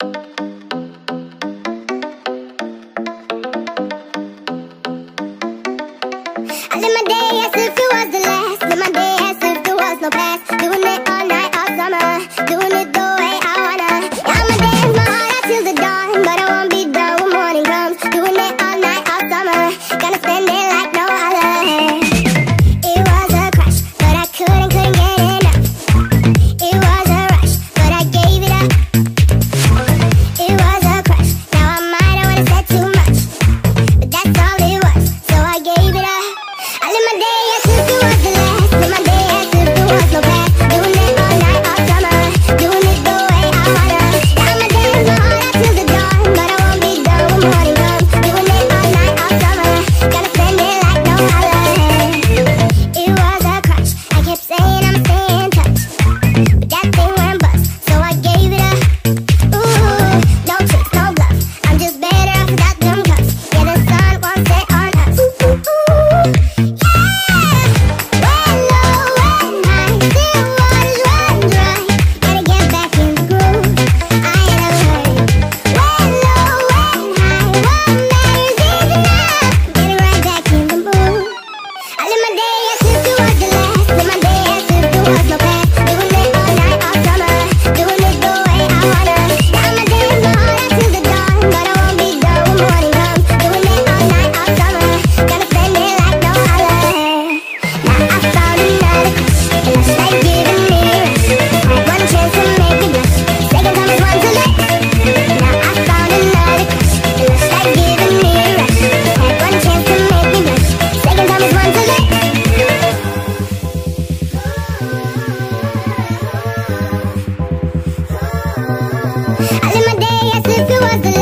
live my day if it was